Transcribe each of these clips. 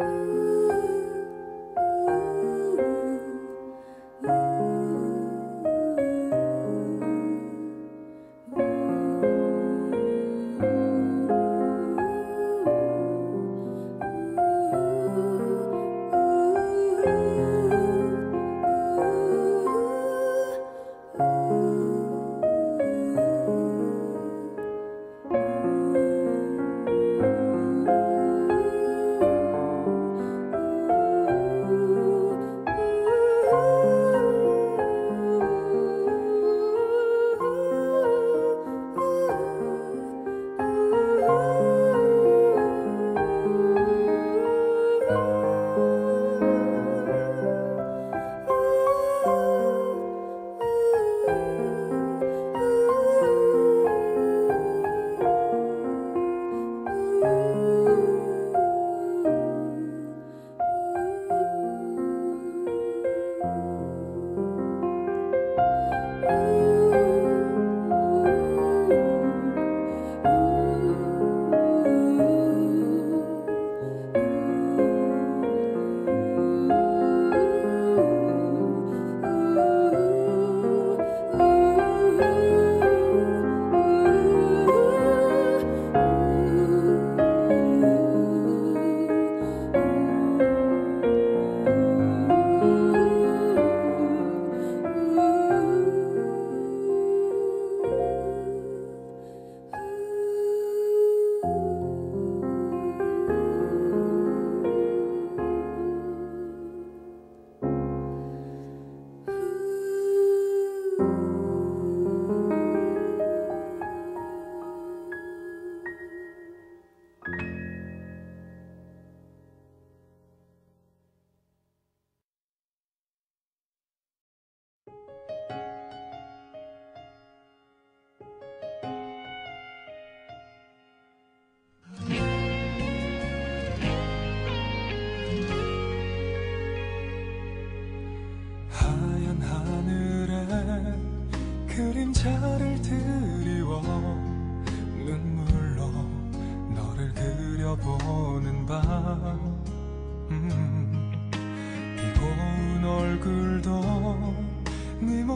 음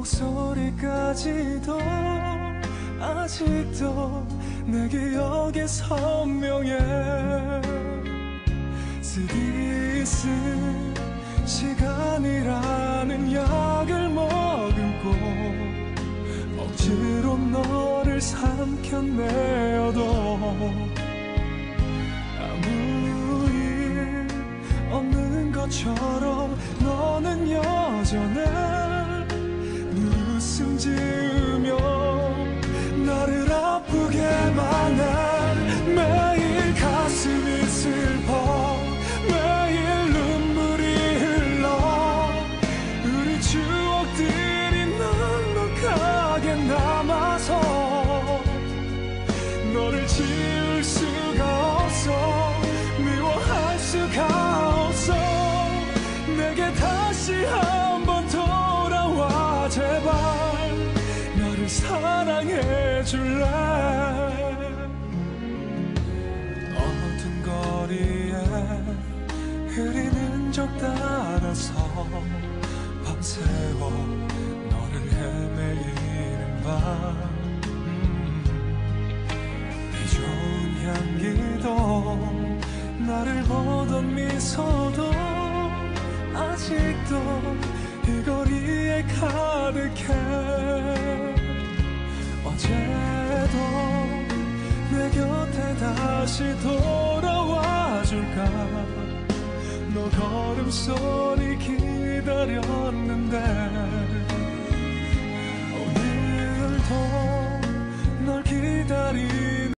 목소리까지도 아직도 내 기억에 선명해. 쓰디쓴 시간이라는 약을 머금고 억지로 너를 삼켜내어도 내게 다시 한번 돌아와 제발 나를 사랑해 줄래 어두운 거리에 흐리는 적 따라서 밤새워 너를 헤매이는 밤 음. 이 좋은 향기도 나를 보던 미소도 아직도 이 거리에 가득해. 어제도 내 곁에 다시 돌아와 줄까? 너 걸음소리 기다렸는데